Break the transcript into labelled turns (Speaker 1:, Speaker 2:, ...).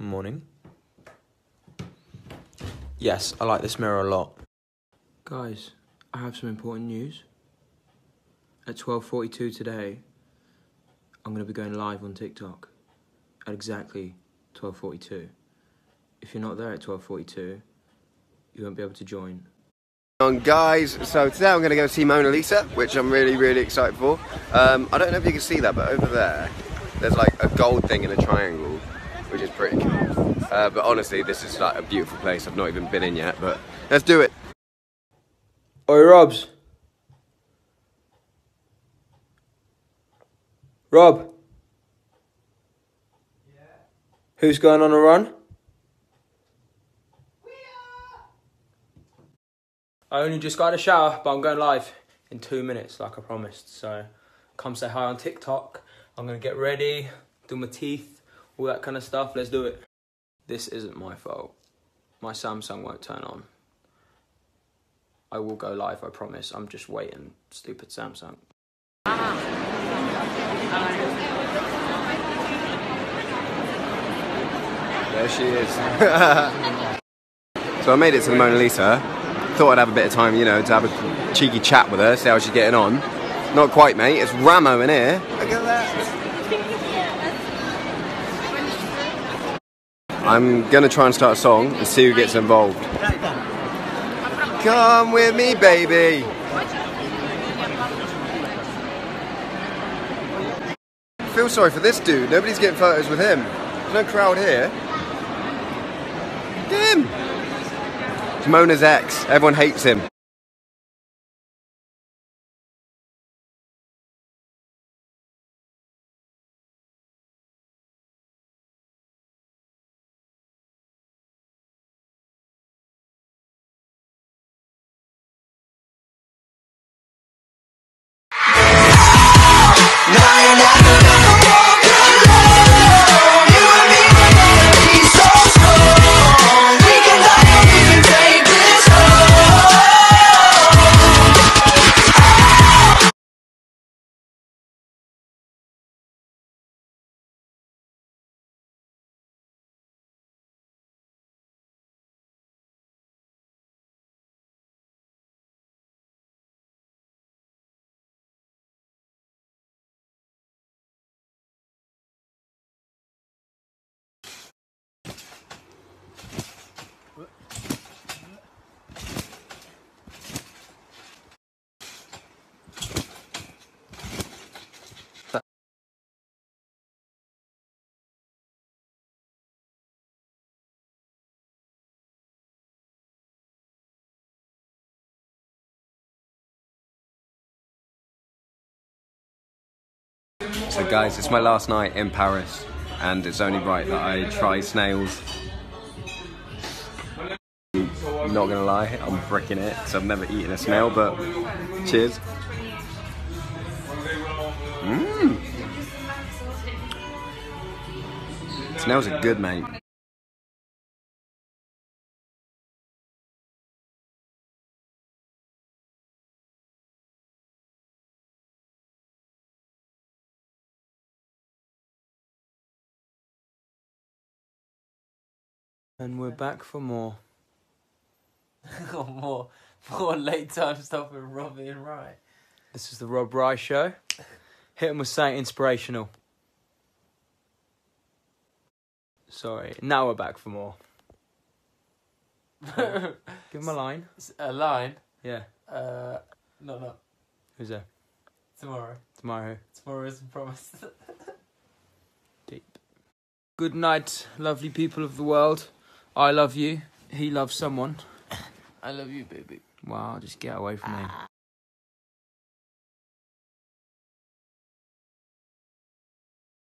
Speaker 1: Morning. Yes, I like this mirror a lot. Guys, I have some important news. At 12:42 today, I'm going to be going live on TikTok at exactly 12:42. If you're not there at 12:42, you won't be able to join.
Speaker 2: on guys so today i'm going to go see mona lisa which i'm really really excited for um, i don't know if you can see that but over there there's like a gold thing in a triangle which is pretty cool uh, but honestly this is like a beautiful place i've not even been in yet but let's do it
Speaker 1: Oi, Robs. Rob. Yeah. Who's going on a run? I only just got out of shower, but I'm going live in two minutes, like I promised. So come say hi on TikTok. I'm gonna get ready, do my teeth, all that kind of stuff. Let's do it. This isn't my fault. My Samsung won't turn on. I will go live, I promise. I'm just waiting. Stupid Samsung.
Speaker 2: there she is so i made it to the mona lisa thought i'd have a bit of time you know to have a cheeky chat with her see how she's getting on not quite mate it's ramo in here look at that I'm gonna try and start a song and see who gets involved. Come with me, baby. Feel sorry for this dude. Nobody's getting photos with him. There's no crowd here. Him. It's Mona's ex. Everyone hates him. So, guys, it's my last night in Paris, and it's only right that I try snails. Not gonna lie, I'm bricking it, so I've never eaten a snail, but cheers. Mmm. Snails are good, mate.
Speaker 1: And we're back for more.
Speaker 3: More, more late time stuff with Robbie and Rye.
Speaker 1: This is the Rob Rye Show. Hit him with something inspirational. Sorry, now we're back for more. Give him a line.
Speaker 3: a line.
Speaker 1: Yeah,
Speaker 3: Uh, no, no.
Speaker 1: who's there?
Speaker 3: Tomorrow.
Speaker 1: Tomorrow.
Speaker 3: Tomorrow isn't promised.
Speaker 1: Deep. Good night, lovely people of the world. I love you. He loves someone.
Speaker 3: I love you, baby.
Speaker 1: Wow, just get away from me. Ah.